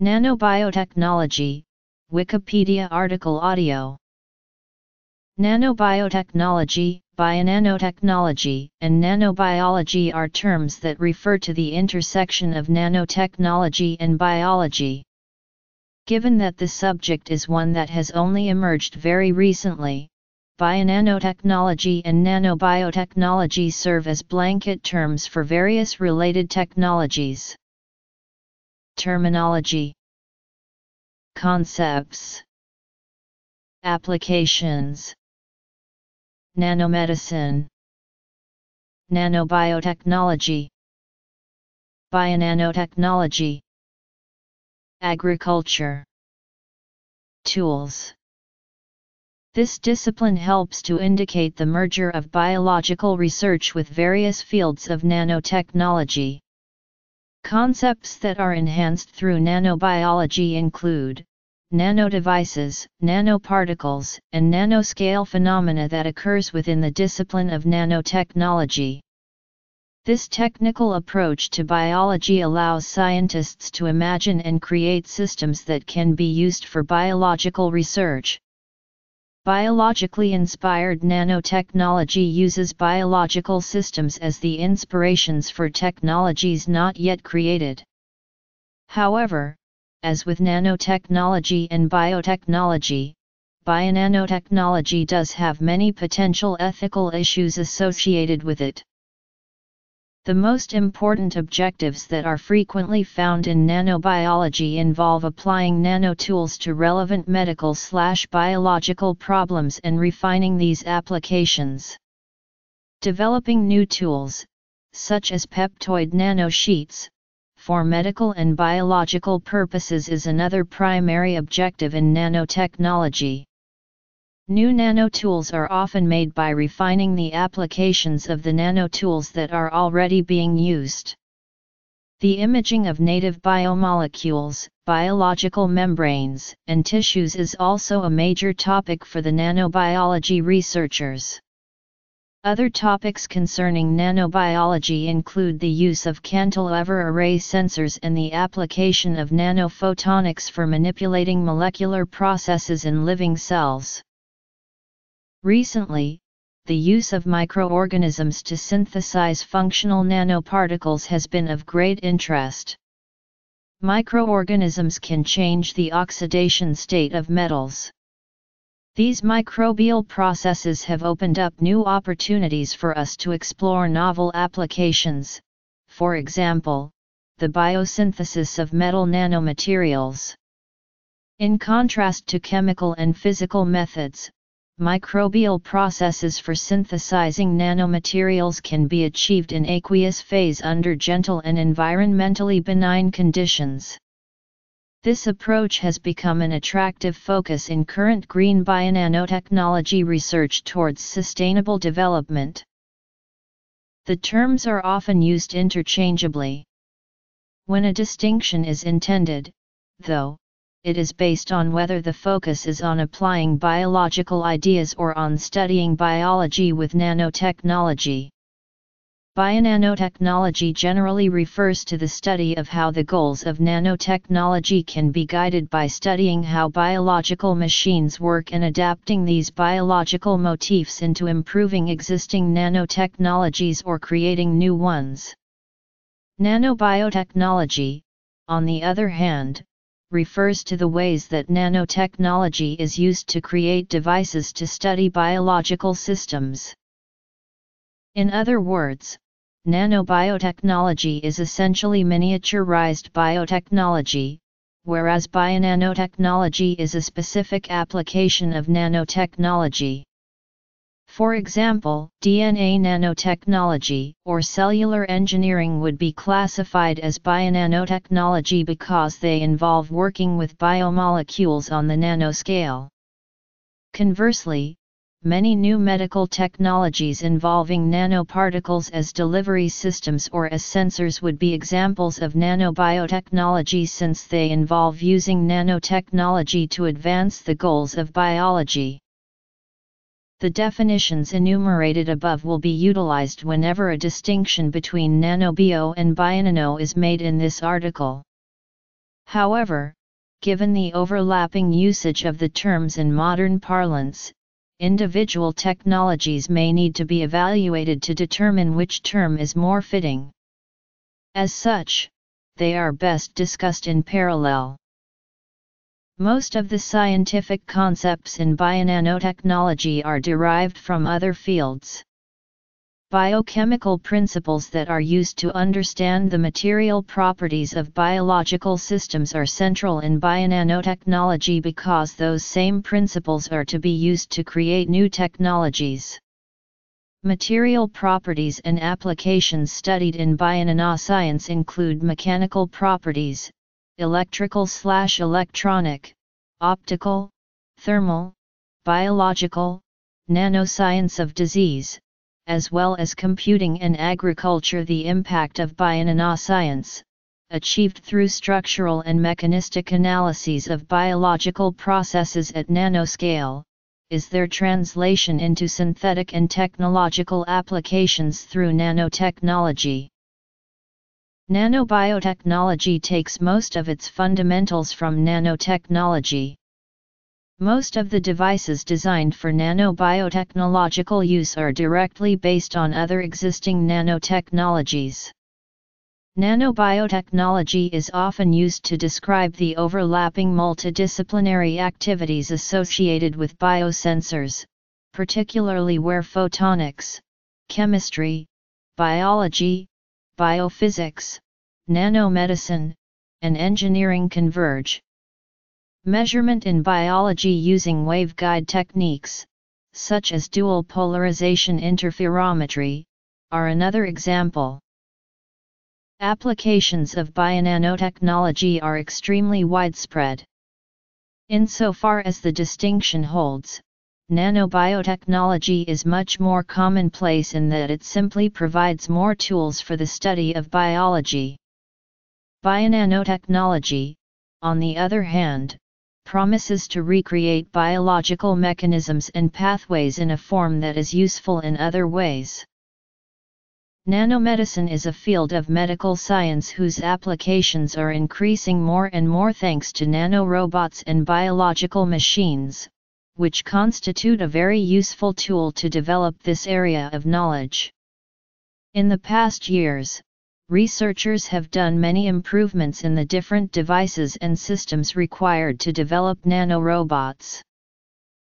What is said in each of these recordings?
Nanobiotechnology, Wikipedia article audio. Nanobiotechnology, bionanotechnology, and nanobiology are terms that refer to the intersection of nanotechnology and biology. Given that the subject is one that has only emerged very recently, bionanotechnology and nanobiotechnology serve as blanket terms for various related technologies. Terminology. Concepts. Applications. Nanomedicine. Nanobiotechnology. Bionanotechnology. Agriculture. Tools. This discipline helps to indicate the merger of biological research with various fields of nanotechnology. Concepts that are enhanced through nanobiology include nanodevices, nanoparticles, and nanoscale phenomena that occurs within the discipline of nanotechnology. This technical approach to biology allows scientists to imagine and create systems that can be used for biological research. Biologically inspired nanotechnology uses biological systems as the inspirations for technologies not yet created. However, as with nanotechnology and biotechnology, bionanotechnology does have many potential ethical issues associated with it. The most important objectives that are frequently found in nanobiology involve applying nanotools to relevant medical slash biological problems and refining these applications. Developing new tools, such as peptoid nanosheets, for medical and biological purposes is another primary objective in nanotechnology. New nanotools are often made by refining the applications of the nanotools that are already being used. The imaging of native biomolecules, biological membranes, and tissues is also a major topic for the nanobiology researchers. Other topics concerning nanobiology include the use of cantilever array sensors and the application of nanophotonics for manipulating molecular processes in living cells. Recently, the use of microorganisms to synthesize functional nanoparticles has been of great interest. Microorganisms can change the oxidation state of metals. These microbial processes have opened up new opportunities for us to explore novel applications, for example, the biosynthesis of metal nanomaterials. In contrast to chemical and physical methods, microbial processes for synthesizing nanomaterials can be achieved in aqueous phase under gentle and environmentally benign conditions. This approach has become an attractive focus in current green bionanotechnology research towards sustainable development. The terms are often used interchangeably. When a distinction is intended, though, it is based on whether the focus is on applying biological ideas or on studying biology with nanotechnology. Bionanotechnology generally refers to the study of how the goals of nanotechnology can be guided by studying how biological machines work and adapting these biological motifs into improving existing nanotechnologies or creating new ones. Nanobiotechnology, on the other hand, refers to the ways that nanotechnology is used to create devices to study biological systems. In other words, Nanobiotechnology is essentially miniaturized biotechnology, whereas bionanotechnology is a specific application of nanotechnology. For example, DNA nanotechnology or cellular engineering would be classified as bionanotechnology because they involve working with biomolecules on the nanoscale. Conversely, many new medical technologies involving nanoparticles as delivery systems or as sensors would be examples of nanobiotechnology since they involve using nanotechnology to advance the goals of biology. The definitions enumerated above will be utilized whenever a distinction between nanobio and bionano is made in this article. However, given the overlapping usage of the terms in modern parlance, individual technologies may need to be evaluated to determine which term is more fitting. As such, they are best discussed in parallel. Most of the scientific concepts in bionanotechnology are derived from other fields. Biochemical principles that are used to understand the material properties of biological systems are central in bionanotechnology because those same principles are to be used to create new technologies. Material properties and applications studied in bionanoscience include mechanical properties, electrical/electronic, optical, thermal, biological, nanoscience of disease, as well as computing and agriculture the impact of bionanoscience, achieved through structural and mechanistic analyses of biological processes at nanoscale, is their translation into synthetic and technological applications through nanotechnology. Nanobiotechnology takes most of its fundamentals from nanotechnology. Most of the devices designed for nanobiotechnological use are directly based on other existing nanotechnologies. Nanobiotechnology is often used to describe the overlapping multidisciplinary activities associated with biosensors, particularly where photonics, chemistry, biology, biophysics, nanomedicine, and engineering converge. Measurement in biology using waveguide techniques, such as dual polarization interferometry, are another example. Applications of bionanotechnology are extremely widespread. Insofar as the distinction holds, nanobiotechnology is much more commonplace in that it simply provides more tools for the study of biology. Bionanotechnology, on the other hand, promises to recreate biological mechanisms and pathways in a form that is useful in other ways. Nanomedicine is a field of medical science whose applications are increasing more and more thanks to nanorobots and biological machines, which constitute a very useful tool to develop this area of knowledge. In the past years, researchers have done many improvements in the different devices and systems required to develop nanorobots.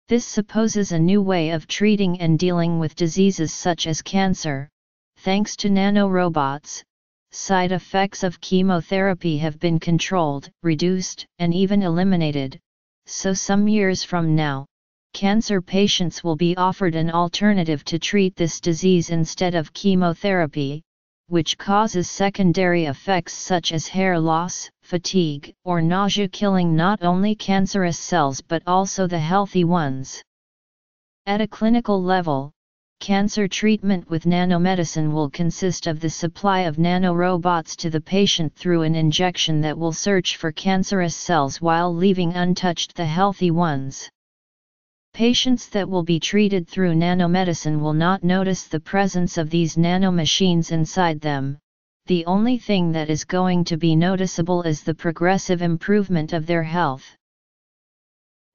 This supposes a new way of treating and dealing with diseases such as cancer. Thanks to nanorobots, side effects of chemotherapy have been controlled, reduced, and even eliminated, so some years from now, cancer patients will be offered an alternative to treat this disease instead of chemotherapy, which causes secondary effects such as hair loss, fatigue, or nausea killing not only cancerous cells but also the healthy ones. At a clinical level, cancer treatment with nanomedicine will consist of the supply of nanorobots to the patient through an injection that will search for cancerous cells while leaving untouched the healthy ones. Patients that will be treated through nanomedicine will not notice the presence of these nanomachines inside them, the only thing that is going to be noticeable is the progressive improvement of their health.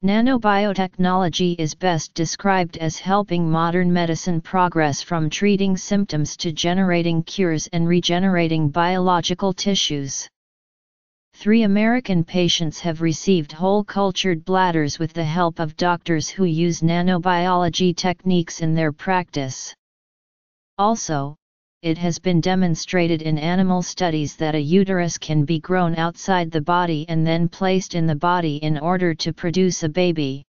Nanobiotechnology is best described as helping modern medicine progress from treating symptoms to generating cures and regenerating biological tissues. Three American patients have received whole cultured bladders with the help of doctors who use nanobiology techniques in their practice. Also, it has been demonstrated in animal studies that a uterus can be grown outside the body and then placed in the body in order to produce a baby.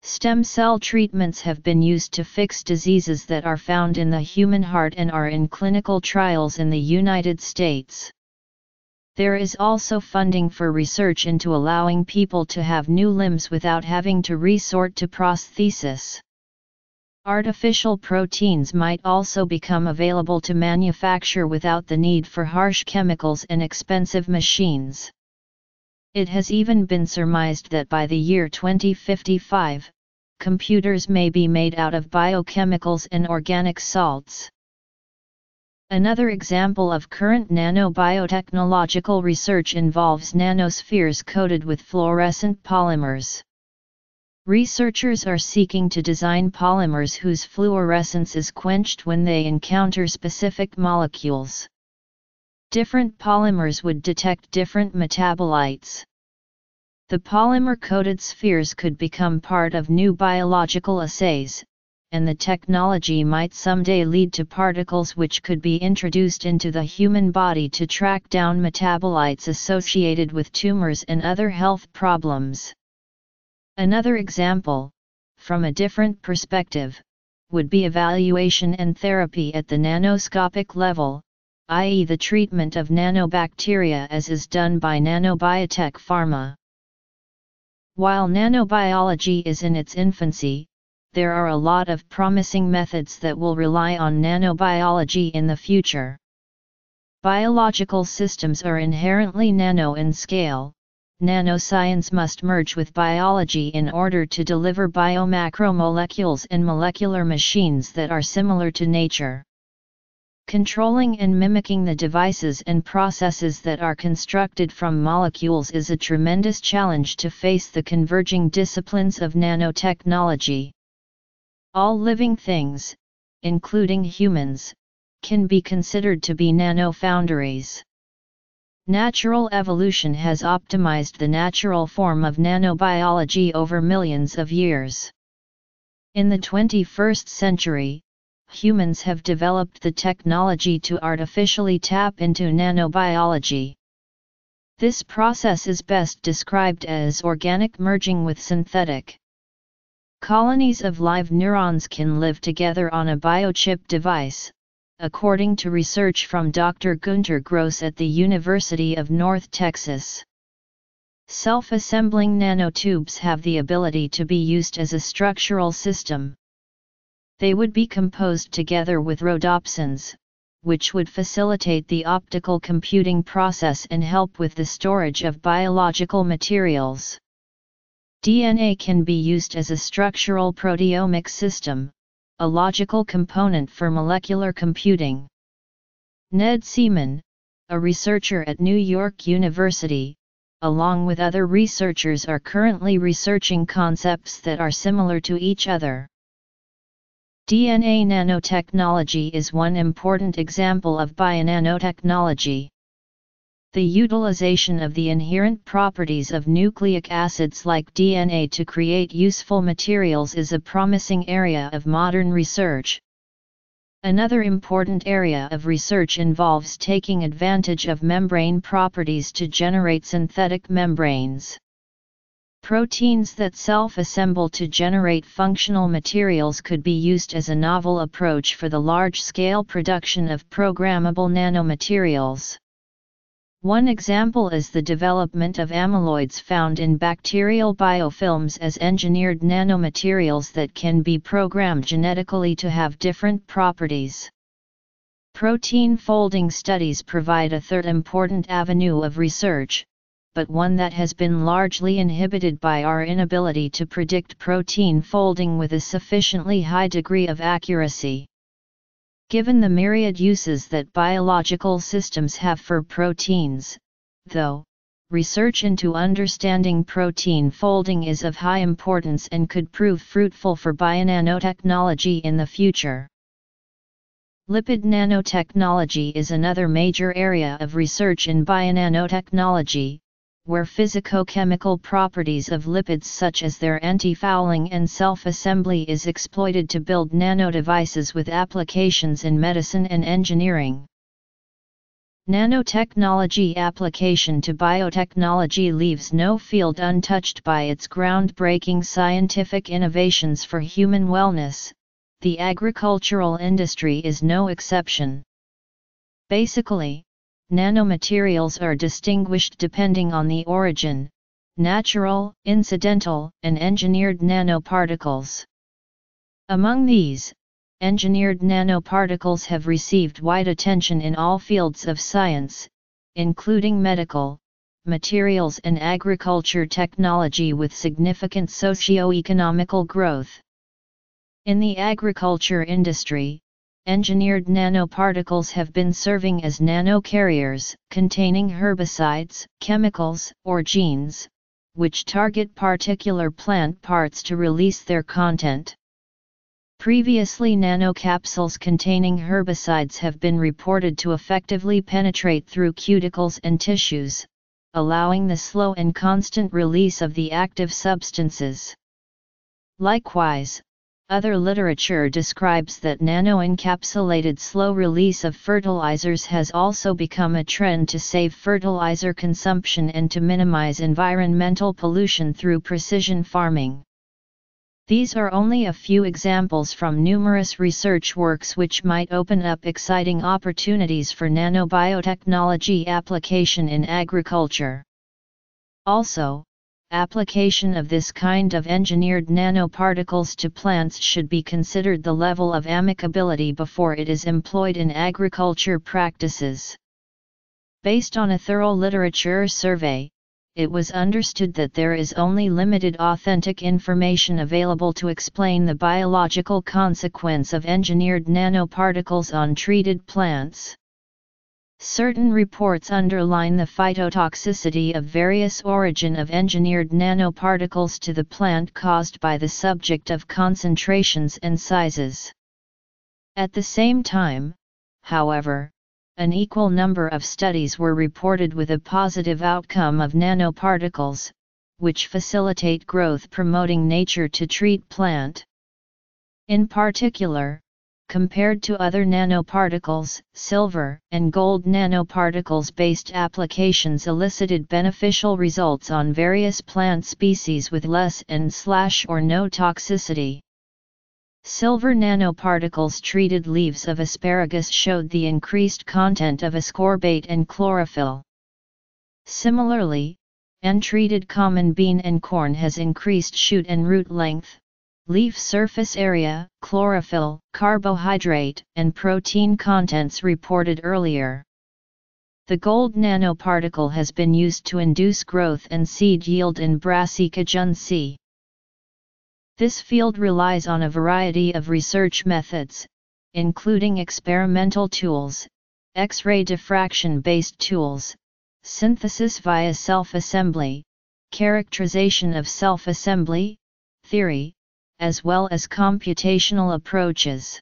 Stem cell treatments have been used to fix diseases that are found in the human heart and are in clinical trials in the United States. There is also funding for research into allowing people to have new limbs without having to resort to prosthesis. Artificial proteins might also become available to manufacture without the need for harsh chemicals and expensive machines. It has even been surmised that by the year 2055, computers may be made out of biochemicals and organic salts. Another example of current nanobiotechnological research involves nanospheres coated with fluorescent polymers. Researchers are seeking to design polymers whose fluorescence is quenched when they encounter specific molecules. Different polymers would detect different metabolites. The polymer-coated spheres could become part of new biological assays, and the technology might someday lead to particles which could be introduced into the human body to track down metabolites associated with tumors and other health problems. Another example, from a different perspective, would be evaluation and therapy at the nanoscopic level, i.e. the treatment of nanobacteria as is done by nanobiotech pharma. While nanobiology is in its infancy, there are a lot of promising methods that will rely on nanobiology in the future. Biological systems are inherently nano in scale, nanoscience must merge with biology in order to deliver biomacromolecules and molecular machines that are similar to nature. Controlling and mimicking the devices and processes that are constructed from molecules is a tremendous challenge to face the converging disciplines of nanotechnology. All living things, including humans, can be considered to be nanofoundries. Natural evolution has optimized the natural form of nanobiology over millions of years. In the 21st century, humans have developed the technology to artificially tap into nanobiology. This process is best described as organic merging with synthetic. Colonies of live neurons can live together on a biochip device, according to research from Dr. Gunter Gross at the University of North Texas. Self-assembling nanotubes have the ability to be used as a structural system they would be composed together with rhodopsins, which would facilitate the optical computing process and help with the storage of biological materials. DNA can be used as a structural proteomic system, a logical component for molecular computing. Ned Seeman, a researcher at New York University, along with other researchers are currently researching concepts that are similar to each other. DNA nanotechnology is one important example of bionanotechnology. The utilization of the inherent properties of nucleic acids like DNA to create useful materials is a promising area of modern research. Another important area of research involves taking advantage of membrane properties to generate synthetic membranes. Proteins that self-assemble to generate functional materials could be used as a novel approach for the large-scale production of programmable nanomaterials. One example is the development of amyloids found in bacterial biofilms as engineered nanomaterials that can be programmed genetically to have different properties. Protein folding studies provide a third important avenue of research, but one that has been largely inhibited by our inability to predict protein folding with a sufficiently high degree of accuracy. Given the myriad uses that biological systems have for proteins, though, research into understanding protein folding is of high importance and could prove fruitful for bionanotechnology in the future. Lipid nanotechnology is another major area of research in bionanotechnology, where physicochemical properties of lipids such as their anti-fouling and self-assembly is exploited to build nanodevices with applications in medicine and engineering. Nanotechnology application to biotechnology leaves no field untouched by its groundbreaking scientific innovations for human wellness, the agricultural industry is no exception. Basically, Nanomaterials are distinguished depending on the origin, natural, incidental, and engineered nanoparticles. Among these, engineered nanoparticles have received wide attention in all fields of science, including medical, materials and agriculture technology with significant socio-economical growth. In the agriculture industry, engineered nanoparticles have been serving as nanocarriers, containing herbicides, chemicals, or genes, which target particular plant parts to release their content. Previously nanocapsules containing herbicides have been reported to effectively penetrate through cuticles and tissues, allowing the slow and constant release of the active substances. Likewise, other literature describes that nano-encapsulated slow release of fertilizers has also become a trend to save fertilizer consumption and to minimize environmental pollution through precision farming. These are only a few examples from numerous research works which might open up exciting opportunities for nanobiotechnology application in agriculture. Also, application of this kind of engineered nanoparticles to plants should be considered the level of amicability before it is employed in agriculture practices. Based on a thorough literature survey, it was understood that there is only limited authentic information available to explain the biological consequence of engineered nanoparticles on treated plants. Certain reports underline the phytotoxicity of various origin of engineered nanoparticles to the plant caused by the subject of concentrations and sizes. At the same time, however, an equal number of studies were reported with a positive outcome of nanoparticles, which facilitate growth promoting nature to treat plant. In particular, compared to other nanoparticles, silver and gold nanoparticles based applications elicited beneficial results on various plant species with less and slash or no toxicity. Silver nanoparticles treated leaves of asparagus showed the increased content of ascorbate and chlorophyll. Similarly, untreated common bean and corn has increased shoot and root length, leaf surface area, chlorophyll, carbohydrate, and protein contents reported earlier. The gold nanoparticle has been used to induce growth and seed yield in Brassica juncea. This field relies on a variety of research methods, including experimental tools, X-ray diffraction-based tools, synthesis via self-assembly, characterization of self-assembly, theory, as well as computational approaches.